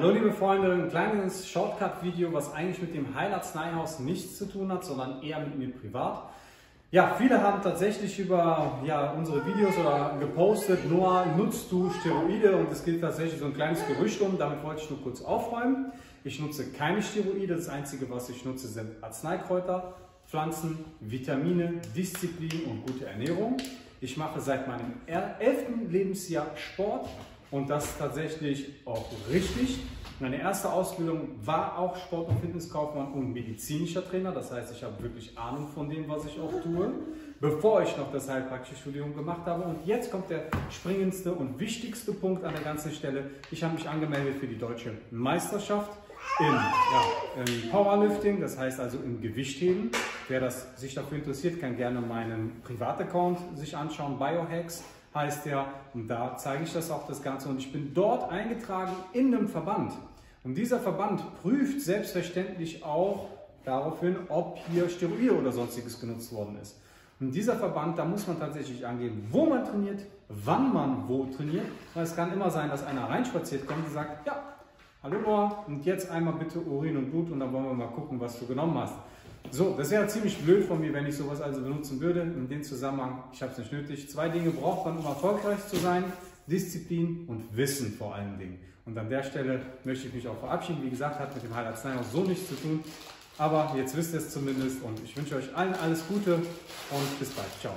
Hallo liebe Freunde, ein kleines Shortcut-Video, was eigentlich mit dem Heilarzneihaus nichts zu tun hat, sondern eher mit mir privat. Ja, viele haben tatsächlich über ja, unsere Videos oder gepostet, Noah, nutzt du Steroide? Und es geht tatsächlich so ein kleines Gerücht um, damit wollte ich nur kurz aufräumen. Ich nutze keine Steroide, das Einzige, was ich nutze, sind Arzneikräuter, Pflanzen, Vitamine, Disziplin und gute Ernährung. Ich mache seit meinem elften Lebensjahr Sport und das tatsächlich auch richtig. Meine erste Ausbildung war auch Sport- und Fitnesskaufmann und medizinischer Trainer. Das heißt, ich habe wirklich Ahnung von dem, was ich auch tue, bevor ich noch das Heilpraxisstudium gemacht habe. Und jetzt kommt der springendste und wichtigste Punkt an der ganzen Stelle. Ich habe mich angemeldet für die deutsche Meisterschaft in, ja, im Powerlifting, das heißt also im Gewichtheben. Wer das, sich dafür interessiert, kann gerne meinen Privataccount sich anschauen, Biohacks heißt der. Und da zeige ich das auch das Ganze. Und ich bin dort eingetragen in einem Verband. Und dieser Verband prüft selbstverständlich auch daraufhin, ob hier Steroide oder sonstiges genutzt worden ist. Und dieser Verband, da muss man tatsächlich angeben, wo man trainiert, wann man wo trainiert. Weil es kann immer sein, dass einer reinspaziert kommt und sagt, ja, hallo Noah, und jetzt einmal bitte Urin und Blut und dann wollen wir mal gucken, was du genommen hast. So, das wäre ziemlich blöd von mir, wenn ich sowas also benutzen würde. In dem Zusammenhang, ich habe es nicht nötig. Zwei Dinge braucht man, um erfolgreich zu sein. Disziplin und Wissen vor allen Dingen. Und an der Stelle möchte ich mich auch verabschieden. Wie gesagt, hat mit dem Heilarzneihaus so nichts zu tun. Aber jetzt wisst ihr es zumindest und ich wünsche euch allen alles Gute und bis bald. Ciao.